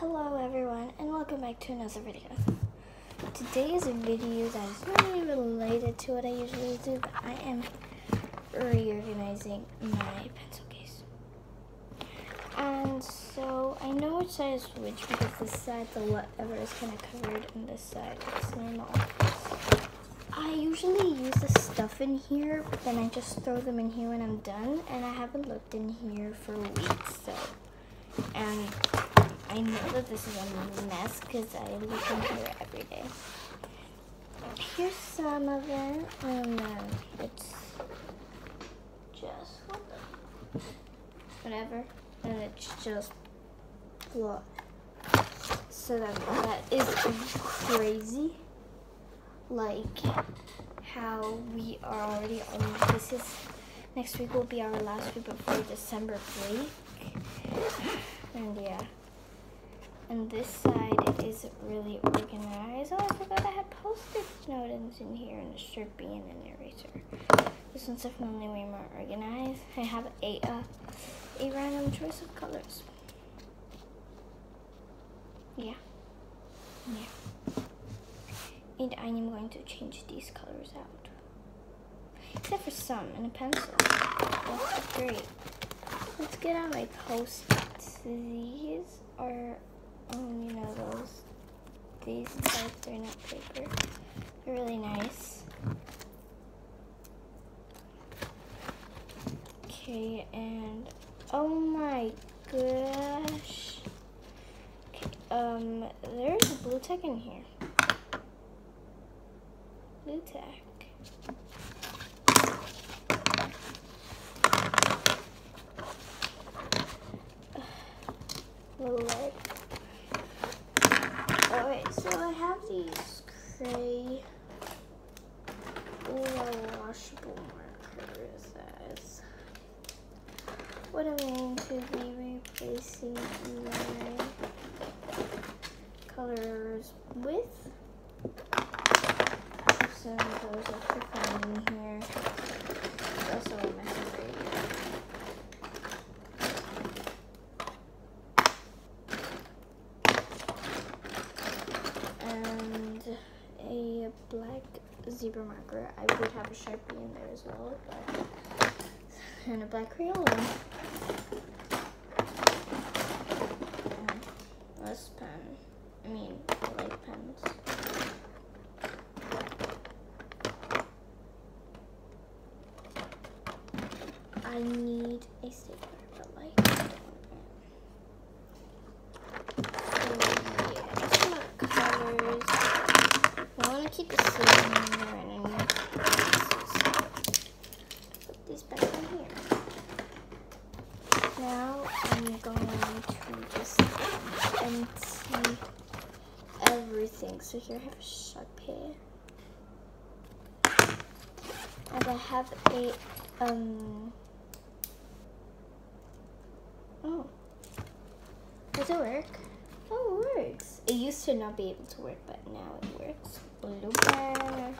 Hello everyone and welcome back to another video. Today is a video that is not really related to what I usually do, but I am reorganizing my pencil case. And so I know which side is which because this side, the whatever is kind of covered and this side is normal. I usually use the stuff in here, but then I just throw them in here when I'm done, and I haven't looked in here for weeks, so. And I know that this is a mess because I look in here every day. Here's some of it, and then it's just whatever, and it's just blood. So that that is crazy. Like how we are already on. This is next week will be our last week before December break, and yeah. And this side is really organized. Oh, I forgot I had post-it notes in here and a Sharpie and an eraser. This one's definitely way more organized. I have a, uh, a random choice of colors. Yeah. Yeah. And I am going to change these colors out. Except for some, and a pencil. That's great. Let's get out my post-its. These are you know, those, these type, they're not paper. They're really nice. Okay, and, oh my gosh. Um, there's Blu-Tack in here. Blue tack. Little Alright, so I have these gray washable markers as what I'm going to be replacing my colors with. Some of those here. also a black zebra marker. I would have a Sharpie in there as well, but and a black Crayola. And less pen. I mean, I like pens. I need a stapler, but like, so yeah, colors I want to keep the same So here I have a Sharpie. And I have a um Oh. Does it work? Oh, it works. It used to not be able to work, but now it works blue pen.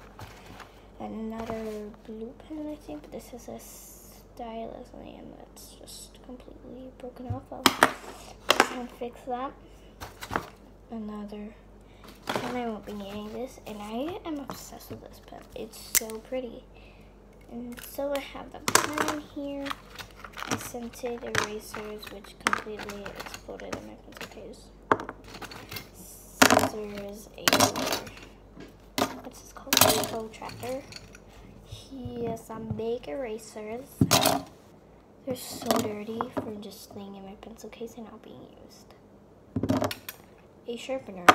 Another blue pen, I think, but this is a stylus and that's just completely broken off. I'll fix that. Another pen, I won't be needing this, and I am obsessed with this pen. It's so pretty. And so I have the pen here. I scented erasers, which completely exploded in my pencil case. Scissors, a what's this called? Info tracker. Here's some big erasers. They're so dirty for just staying in my pencil case and not being used. A sharpener.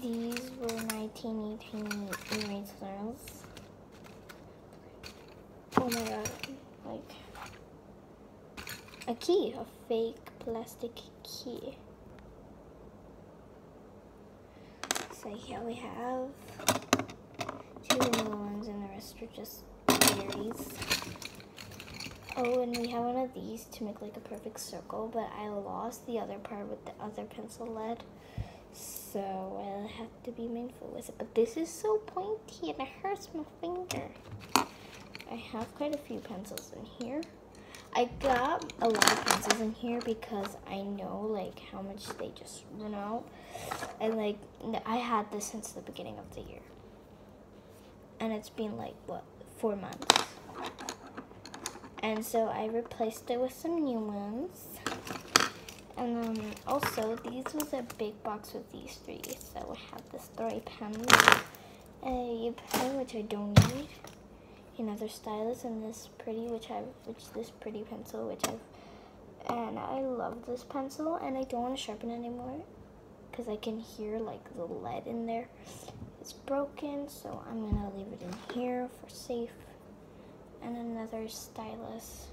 These were my teeny tiny erasers. Oh my god, like a key, a fake plastic key. So here we have two new ones and the rest are just berries. Oh, and we have one of these to make like a perfect circle, but I lost the other part with the other pencil lead. So I'll have to be mindful with it. But this is so pointy and it hurts my finger. I have quite a few pencils in here. I got a lot of pencils in here because I know like how much they just run out. And like I had this since the beginning of the year. And it's been like what, four months. And so I replaced it with some new ones. And um, also, these was a big box with these three. So I have this three pens, a pen which I don't need, another stylus, and this pretty, which I, which this pretty pencil, which I've, and I love this pencil, and I don't want to sharpen anymore, because I can hear like the lead in there. It's broken, so I'm gonna leave it in here for safe. And another stylus.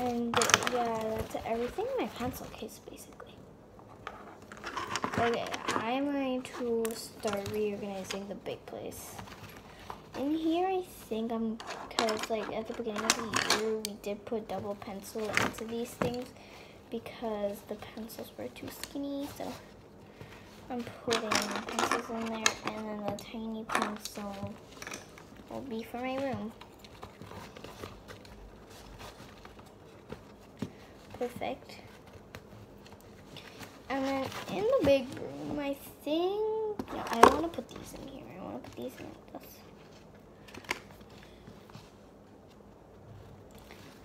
And yeah, that's everything in my pencil case basically. Okay, I'm going to start reorganizing the big place. In here, I think I'm, because like at the beginning of the year, we did put double pencil into these things because the pencils were too skinny, so I'm putting pencils in there and then the tiny pencil will be for my room. Perfect. And then in the big room, I think, yeah, I want to put these in here. I want to put these in like this.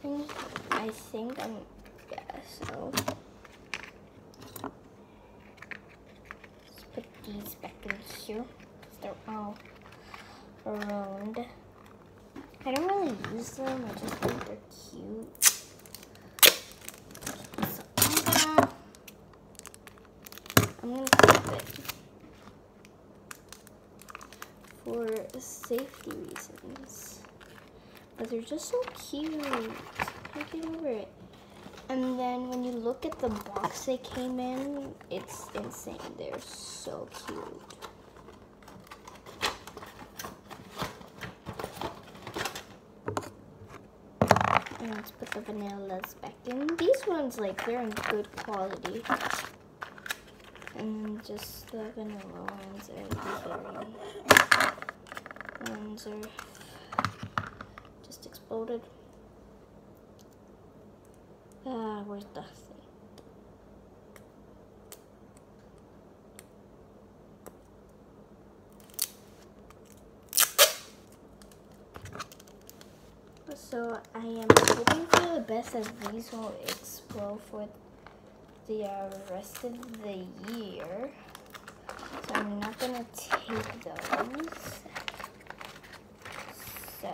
And I think I'm, yeah, so. Let's put these back in here because they're all around. I don't really use them, I just think they're cute. I'm gonna keep it for safety reasons. But they're just so cute. I get over it. And then when you look at the box they came in, it's insane. They're so cute. And let's put the vanillas back in. These ones, like, they're in good quality. And just the vanilla ones are blueberry. Ones are just exploded. Ah, where's the thing? So I am hoping for the best that these will explode for the uh, rest of the year. So I'm not going to take those. So.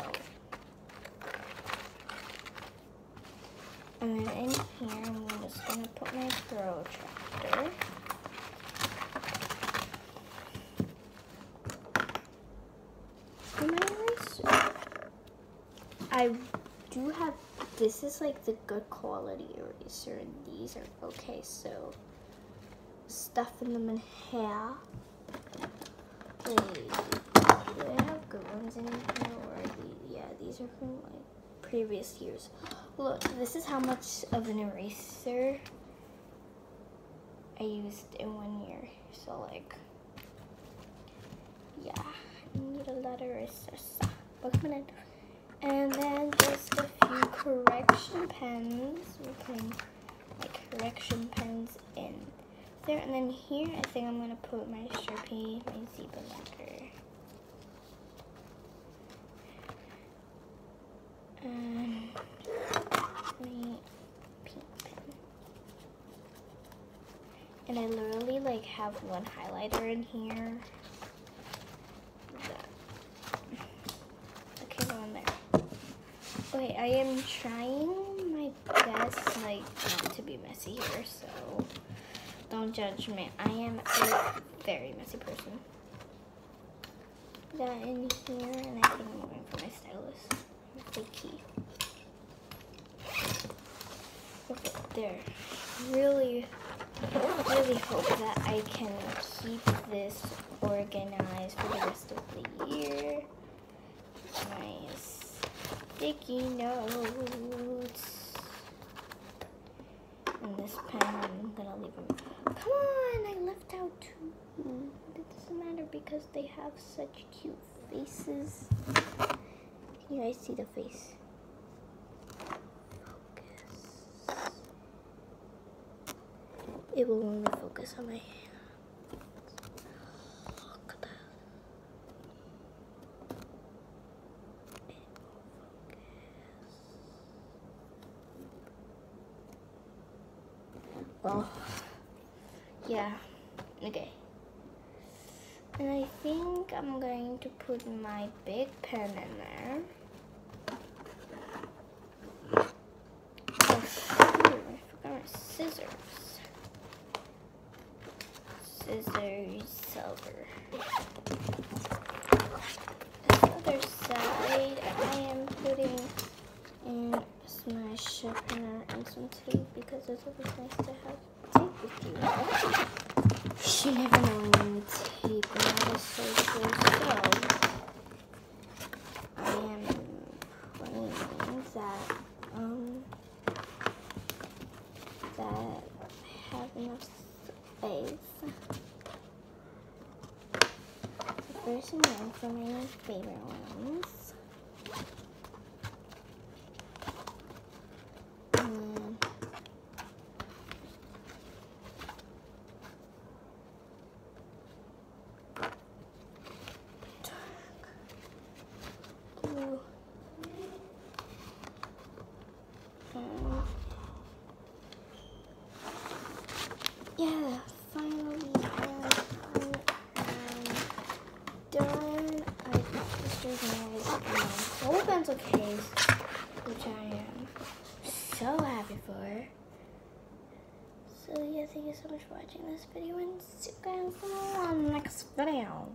And then in here, I'm just going to put my protractor. I do have this is like the good quality eraser and these are okay so stuffing them in here. Wait do I have good ones in here or these, yeah these are from like previous years. Look this is how much of an eraser I used in one year. So like yeah I need a lot of erasers welcome in and then just a correction pens. We can like correction pens in there. And then here, I think I'm going to put my Sharpie, my zebra marker. And my pink pen. And I literally like have one highlighter in here. Okay, I am trying my best, like, not to be messy here, so don't judge me. I am a very messy person. That in here, and I think I'm going for my stylus. The key. Okay, there. Really, I really hope that I can keep this organized for the rest of the year. Nice sticky notes. And this pen, I'm gonna leave them. Come on, I left out two. It doesn't matter because they have such cute faces. Can you guys see the face? Focus. it will only focus on my hand. Look at that. Well, yeah, okay. And I think I'm going to put my big pen in there. Oh, shoot, I forgot my scissors. Scissors, silver. This other side, I am putting in my sharpener and some tape because it's always nice to have tape with you. You never know when tape and that is so cool. So I am praying that um that I have enough space. So first I'm going for my favorite ones. And dark blue. And yeah, finally I'm, I'm done. I just organized my whole pencil case, which I am so happy for. So yeah, thank you so much for watching this video and see you guys in the next video.